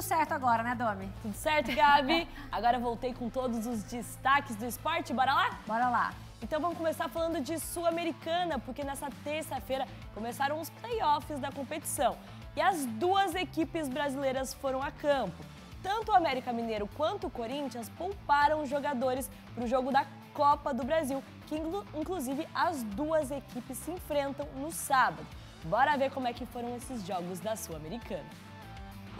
tudo certo agora, né, Domi? Tudo certo, Gabi? Agora eu voltei com todos os destaques do esporte. Bora lá? Bora lá. Então vamos começar falando de Sul-Americana, porque nessa terça-feira começaram os playoffs da competição. E as duas equipes brasileiras foram a campo. Tanto o América Mineiro quanto o Corinthians pouparam jogadores para o jogo da Copa do Brasil, que inclusive as duas equipes se enfrentam no sábado. Bora ver como é que foram esses jogos da Sul-Americana.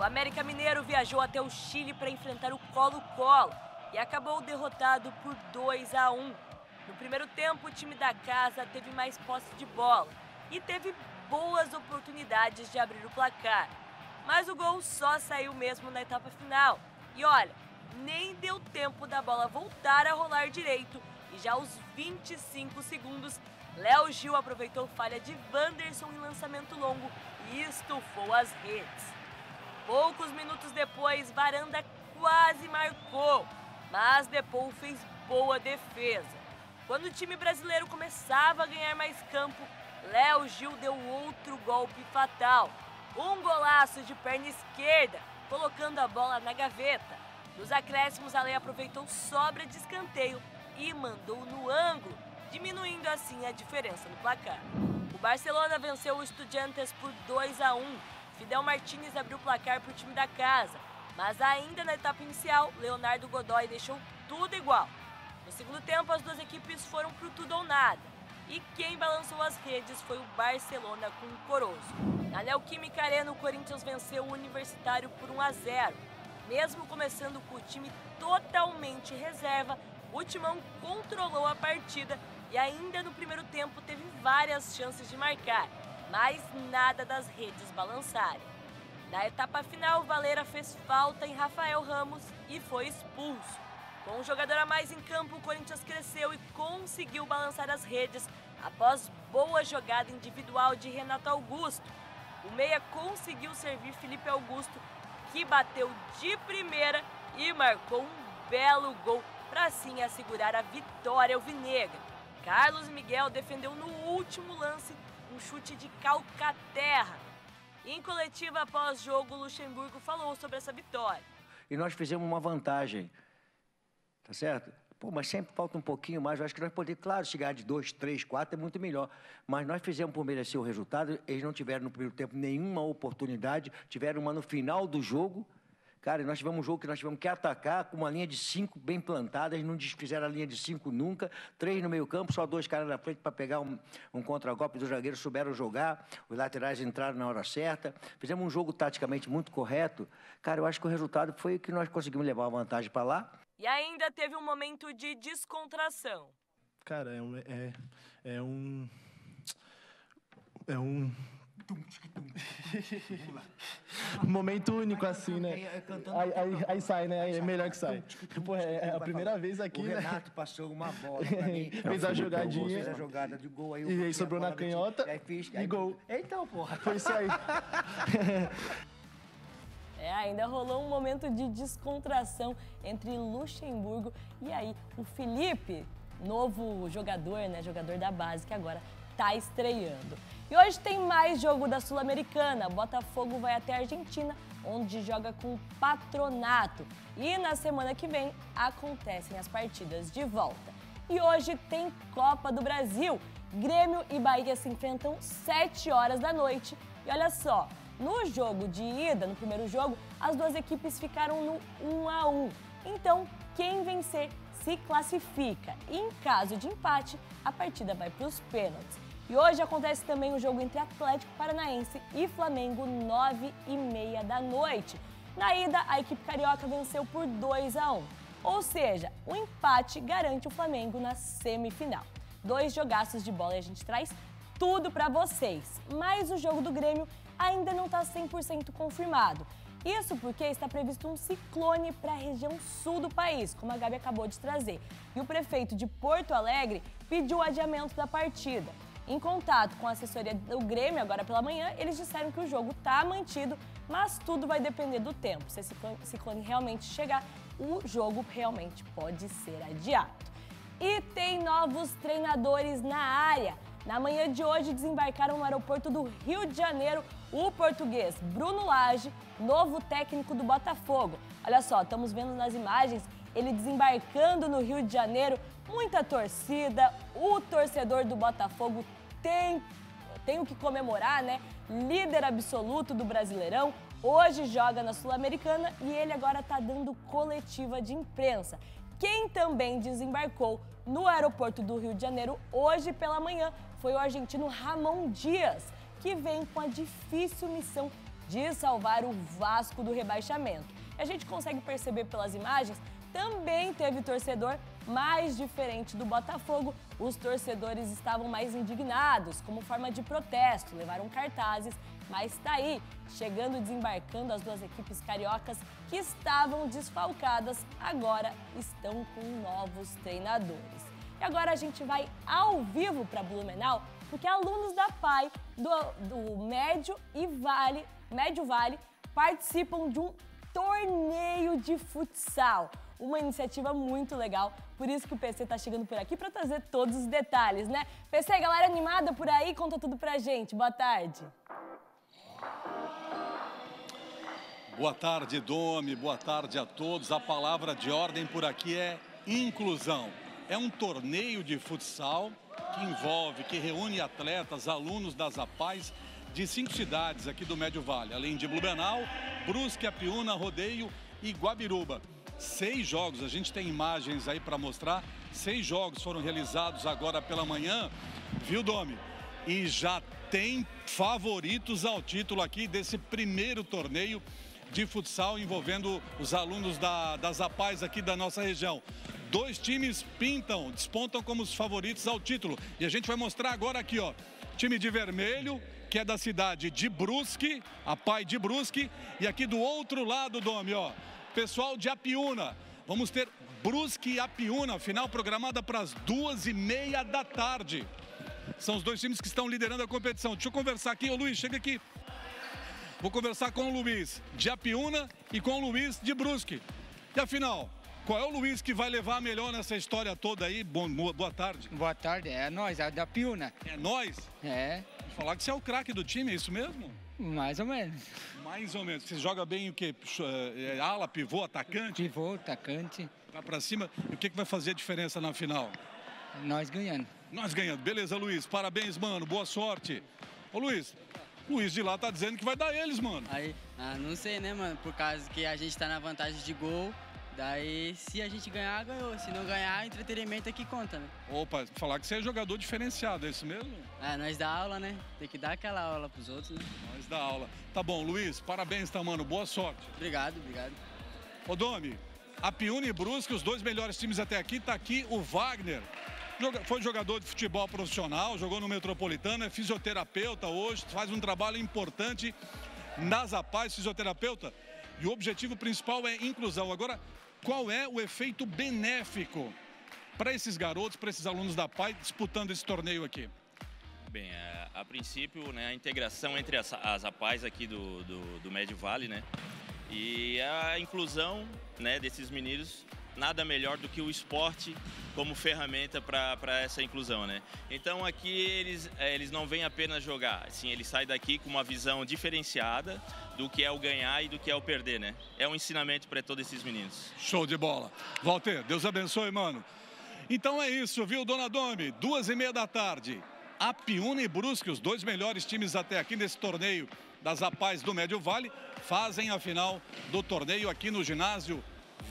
O América Mineiro viajou até o Chile para enfrentar o Colo-Colo e acabou derrotado por 2 a 1. No primeiro tempo, o time da casa teve mais posse de bola e teve boas oportunidades de abrir o placar. Mas o gol só saiu mesmo na etapa final. E olha, nem deu tempo da bola voltar a rolar direito e já aos 25 segundos, Léo Gil aproveitou falha de Wanderson em lançamento longo e estufou as redes. Poucos minutos depois, Varanda quase marcou, mas Depou fez boa defesa. Quando o time brasileiro começava a ganhar mais campo, Léo Gil deu outro golpe fatal. Um golaço de perna esquerda, colocando a bola na gaveta. Nos acréscimos, a Lei aproveitou sobra de escanteio e mandou no ângulo, diminuindo assim a diferença no placar. O Barcelona venceu o Estudiantes por 2 a 1 Fidel Martinez abriu o placar para o time da casa, mas ainda na etapa inicial, Leonardo Godoy deixou tudo igual. No segundo tempo, as duas equipes foram pro tudo ou nada. E quem balançou as redes foi o Barcelona com o Corozo. Na Neoquímica Arena, o Corinthians venceu o Universitário por 1 a 0. Mesmo começando com o time totalmente reserva, o Timão controlou a partida e ainda no primeiro tempo teve várias chances de marcar mas nada das redes balançarem. Na etapa final, Valera fez falta em Rafael Ramos e foi expulso. Com um jogador a mais em campo, o Corinthians cresceu e conseguiu balançar as redes após boa jogada individual de Renato Augusto. O meia conseguiu servir Felipe Augusto, que bateu de primeira e marcou um belo gol para assim assegurar a vitória alvinegra. Carlos Miguel defendeu no último lance um chute de calcaterra. Em coletiva após jogo, Luxemburgo falou sobre essa vitória. E nós fizemos uma vantagem, tá certo? Pô, mas sempre falta um pouquinho mais. Eu acho que nós podemos, claro, chegar de dois, três, quatro é muito melhor. Mas nós fizemos por merecer o resultado. Eles não tiveram no primeiro tempo nenhuma oportunidade, tiveram uma no final do jogo Cara, nós tivemos um jogo que nós tivemos que atacar com uma linha de cinco bem plantada, eles não desfizeram a linha de cinco nunca, três no meio campo, só dois caras na frente para pegar um, um contra-golpe dos zagueiros, souberam jogar, os laterais entraram na hora certa, fizemos um jogo taticamente muito correto. Cara, eu acho que o resultado foi que nós conseguimos levar a vantagem para lá. E ainda teve um momento de descontração. Cara, é um... É, é um... É um momento único, assim, né? Aí, aí, aí sai, né? Aí é melhor que sai. Pô, é, é a primeira vez aqui, né? O Renato passou uma bola pra mim. Fez a jogadinha. Fez a jogada de gol. Aí e aí sobrou na canhota e gol. Então, porra. Foi isso aí. É, ainda rolou um momento de descontração entre Luxemburgo e aí o Felipe, novo jogador, né, jogador da base que agora está estreando. E hoje tem mais jogo da Sul-Americana. Botafogo vai até a Argentina, onde joga com Patronato. E na semana que vem acontecem as partidas de volta. E hoje tem Copa do Brasil. Grêmio e Bahia se enfrentam 7 horas da noite. E olha só, no jogo de ida, no primeiro jogo, as duas equipes ficaram no 1 a 1. Então, quem vencer se classifica. E em caso de empate, a partida vai para os pênaltis. E hoje acontece também o jogo entre Atlético Paranaense e Flamengo, 9 e meia da noite. Na ida, a equipe carioca venceu por 2 a 1. Ou seja, o empate garante o Flamengo na semifinal. Dois jogaços de bola e a gente traz tudo para vocês. Mas o jogo do Grêmio ainda não está 100% confirmado. Isso porque está previsto um ciclone para a região sul do país, como a Gabi acabou de trazer. E o prefeito de Porto Alegre pediu o adiamento da partida. Em contato com a assessoria do Grêmio agora pela manhã, eles disseram que o jogo está mantido, mas tudo vai depender do tempo. Se esse ciclone realmente chegar, o jogo realmente pode ser adiado. E tem novos treinadores na área. Na manhã de hoje desembarcaram no aeroporto do Rio de Janeiro o português Bruno Lage, novo técnico do Botafogo. Olha só, estamos vendo nas imagens ele desembarcando no Rio de Janeiro, muita torcida, o torcedor do Botafogo tem, tem o que comemorar, né? Líder absoluto do Brasileirão, hoje joga na Sul-Americana e ele agora está dando coletiva de imprensa. Quem também desembarcou no aeroporto do Rio de Janeiro hoje pela manhã foi o argentino Ramon Dias, que vem com a difícil missão de salvar o Vasco do rebaixamento. A gente consegue perceber pelas imagens também teve torcedor mais diferente do Botafogo. Os torcedores estavam mais indignados, como forma de protesto, levaram cartazes, mas está aí, chegando e desembarcando as duas equipes cariocas que estavam desfalcadas, agora estão com novos treinadores. E agora a gente vai ao vivo para Blumenau, porque alunos da PAI do, do Médio e Vale, Médio Vale participam de um torneio de futsal uma iniciativa muito legal. Por isso que o PC tá chegando por aqui para trazer todos os detalhes, né? PC, galera animada por aí, conta tudo pra gente. Boa tarde. Boa tarde, Domi. Boa tarde a todos. A palavra de ordem por aqui é inclusão. É um torneio de futsal que envolve, que reúne atletas, alunos das APAES de cinco cidades aqui do Médio Vale, além de Blumenau, Brusque, Apiúna, Rodeio e Guabiruba seis jogos, a gente tem imagens aí para mostrar, seis jogos foram realizados agora pela manhã, viu, Domi? E já tem favoritos ao título aqui desse primeiro torneio de futsal envolvendo os alunos da, das APAES aqui da nossa região. Dois times pintam, despontam como os favoritos ao título. E a gente vai mostrar agora aqui, ó. Time de vermelho, que é da cidade de Brusque, a PAI de Brusque. E aqui do outro lado, Domi, ó pessoal de Apiúna. Vamos ter Brusque e Apiúna, final programada para as duas e meia da tarde. São os dois times que estão liderando a competição. Deixa eu conversar aqui, ô Luiz, chega aqui. Vou conversar com o Luiz de Apiúna e com o Luiz de Brusque. E afinal, qual é o Luiz que vai levar melhor nessa história toda aí? Bom, boa tarde. Boa tarde, é nós, é da Piúna. É nós? É. Falar que você é o craque do time, é isso mesmo? Mais ou menos. Mais ou menos. Você joga bem o quê? É, ala, pivô, atacante? Pivô, atacante. Vai para cima. E o que, que vai fazer a diferença na final? Nós ganhando. Nós ganhando. Beleza, Luiz. Parabéns, mano. Boa sorte. Ô, Luiz, Luiz de lá tá dizendo que vai dar eles, mano. Aí, ah, não sei, né, mano? Por causa que a gente tá na vantagem de gol. Daí, se a gente ganhar, ganhou. Se não ganhar, entretenimento é que conta, né? Opa, falar que você é jogador diferenciado, é isso mesmo? É, nós dá aula, né? Tem que dar aquela aula pros outros, né? Nós dá aula. Tá bom, Luiz, parabéns, tá, mano? Boa sorte. Obrigado, obrigado. Ô, Domi, a Piúna e Brusque, os dois melhores times até aqui, tá aqui o Wagner. Foi jogador de futebol profissional, jogou no Metropolitano, é fisioterapeuta hoje, faz um trabalho importante nas APAES, fisioterapeuta. E o objetivo principal é inclusão. Agora, qual é o efeito benéfico para esses garotos, para esses alunos da PAI disputando esse torneio aqui? Bem, a, é, a princípio, né, a integração entre as, as APAES aqui do, do, do Médio Vale, né? E a inclusão né, desses meninos nada melhor do que o esporte como ferramenta para essa inclusão, né? Então aqui eles, é, eles não vêm apenas jogar, assim, eles saem daqui com uma visão diferenciada do que é o ganhar e do que é o perder, né? É um ensinamento para todos esses meninos. Show de bola. Walter, Deus abençoe, mano. Então é isso, viu, Dona Domi? Duas e meia da tarde. Apiúna e Brusque, os dois melhores times até aqui nesse torneio das Apaz do Médio Vale, fazem a final do torneio aqui no ginásio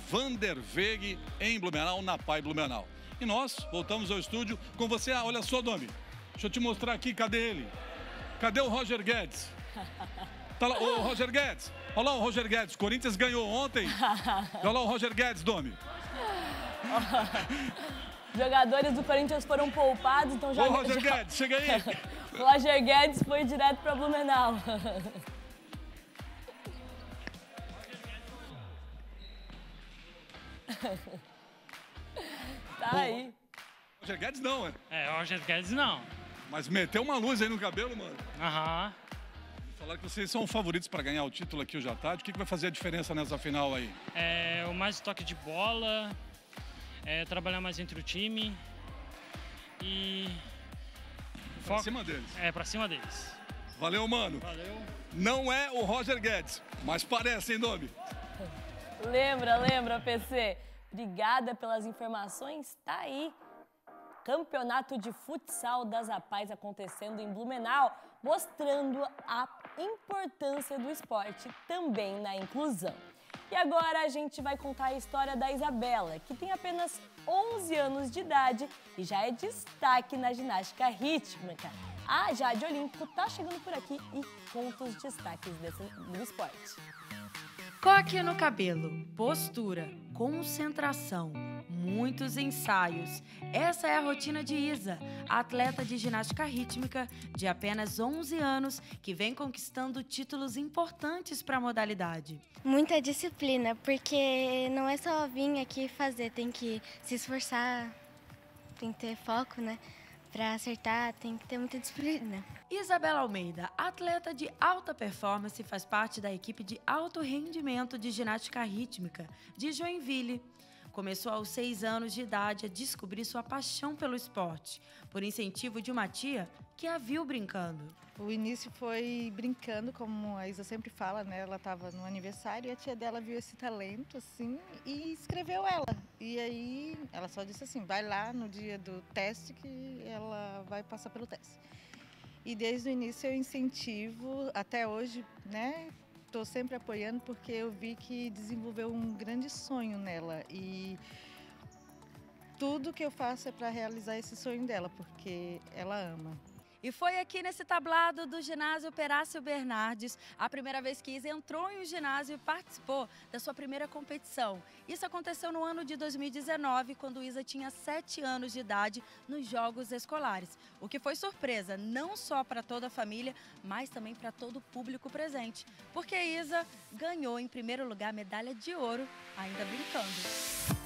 Vanderweg, em Blumenau, na Pai Blumenau. E nós voltamos ao estúdio com você. Ah, olha só, Domi. Deixa eu te mostrar aqui, cadê ele? Cadê o Roger Guedes? Tá lá, o Roger Guedes. Olha lá o Roger Guedes. Corinthians ganhou ontem. Olha lá o Roger Guedes, Domi. Jogadores do Corinthians foram poupados, então já. Ô, Roger já... Guedes, chega aí. Roger Guedes foi direto para Blumenau. tá aí. Roger Guedes não, é? É, Roger Guedes não. Mas meteu uma luz aí no cabelo, mano. Aham. Falar que vocês são favoritos para ganhar o título aqui hoje à tarde. O que, que vai fazer a diferença nessa final aí? É o mais toque de bola, é trabalhar mais entre o time e. Pra cima deles. É, pra cima deles. Valeu, mano. Valeu. Não é o Roger Guedes, mas parece, hein, Domi? Lembra, lembra, PC? Obrigada pelas informações. Tá aí. Campeonato de Futsal das Apais acontecendo em Blumenau, mostrando a importância do esporte também na inclusão. E agora a gente vai contar a história da Isabela, que tem apenas 11 anos de idade e já é destaque na ginástica rítmica. A Jade Olímpico tá chegando por aqui e conta os destaques desse, do esporte. Coque no cabelo, postura, concentração, muitos ensaios. Essa é a rotina de Isa, atleta de ginástica rítmica de apenas 11 anos, que vem conquistando títulos importantes para a modalidade. Muita disciplina, porque não é só vir aqui fazer, tem que se esforçar, tem que ter foco, né? Para acertar, tem que ter muita disciplina. Isabela Almeida, atleta de alta performance, faz parte da equipe de alto rendimento de ginástica rítmica de Joinville. Começou aos seis anos de idade a descobrir sua paixão pelo esporte, por incentivo de uma tia que a viu brincando. O início foi brincando, como a Isa sempre fala, né? Ela estava no aniversário e a tia dela viu esse talento, assim, e escreveu ela. E aí ela só disse assim: vai lá no dia do teste que ela vai passar pelo teste. E desde o início eu incentivo, até hoje, né? Estou sempre apoiando porque eu vi que desenvolveu um grande sonho nela. E tudo que eu faço é para realizar esse sonho dela, porque ela ama. E foi aqui nesse tablado do ginásio Perácio Bernardes a primeira vez que Isa entrou em um ginásio e participou da sua primeira competição. Isso aconteceu no ano de 2019, quando Isa tinha 7 anos de idade nos Jogos Escolares. O que foi surpresa não só para toda a família, mas também para todo o público presente. Porque Isa ganhou em primeiro lugar a medalha de ouro, ainda brincando.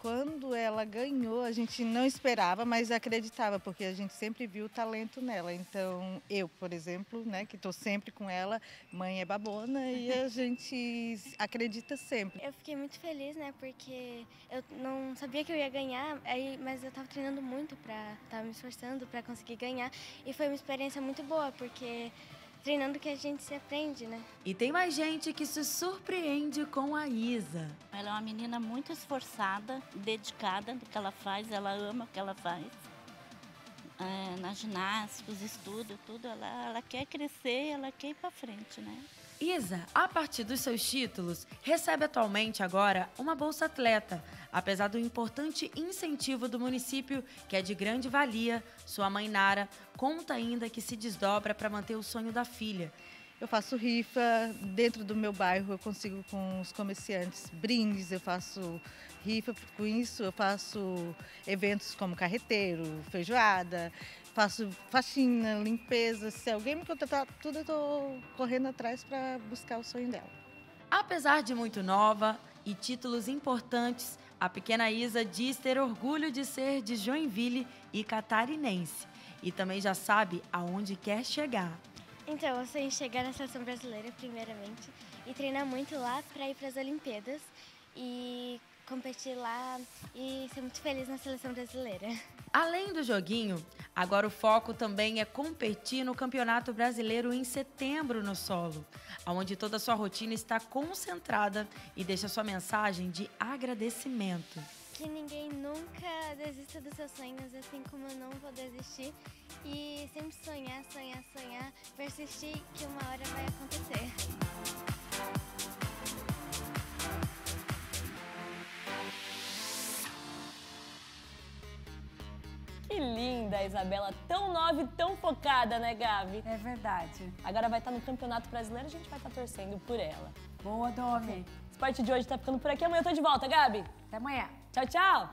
Quando ela ganhou, a gente não esperava, mas acreditava, porque a gente sempre viu o talento nela. Então, eu, por exemplo, né, que estou sempre com ela, mãe é babona e a gente acredita sempre. Eu fiquei muito feliz, né, porque eu não sabia que eu ia ganhar, aí, mas eu estava treinando muito para estar me esforçando para conseguir ganhar e foi uma experiência muito boa, porque treinando que a gente se aprende, né? E tem mais gente que se surpreende com a Isa. Ela é uma menina muito esforçada, dedicada no que ela faz, ela ama o que ela faz. É, na ginástica, os estudos, tudo, ela, ela quer crescer, ela quer ir para frente, né? Isa, a partir dos seus títulos, recebe atualmente agora uma bolsa atleta. Apesar do importante incentivo do município, que é de grande valia, sua mãe Nara conta ainda que se desdobra para manter o sonho da filha. Eu faço rifa dentro do meu bairro, eu consigo com os comerciantes brindes, eu faço rifa com isso, eu faço eventos como carreteiro, feijoada, faço faxina, limpeza. Se alguém me contratar, tudo eu estou correndo atrás para buscar o sonho dela. Apesar de muito nova e títulos importantes, a pequena Isa diz ter orgulho de ser de Joinville e catarinense. E também já sabe aonde quer chegar. Então, eu sei chegar na seleção brasileira, primeiramente, e treinar muito lá para ir para as Olimpíadas e competir lá e ser muito feliz na seleção brasileira. Além do joguinho, agora o foco também é competir no Campeonato Brasileiro em setembro no solo, onde toda a sua rotina está concentrada e deixa sua mensagem de agradecimento. Que ninguém nunca desista dos seus sonhos, assim como eu não vou desistir. E sempre sonhar, sonhar, sonhar, persistir que uma hora vai acontecer. Isabela. Tão nova e tão focada, né, Gabi? É verdade. Agora vai estar no Campeonato Brasileiro, a gente vai estar torcendo por ela. Boa, Domi. Esse parte de hoje tá ficando por aqui. Amanhã eu tô de volta, Gabi. Até amanhã. Tchau, tchau.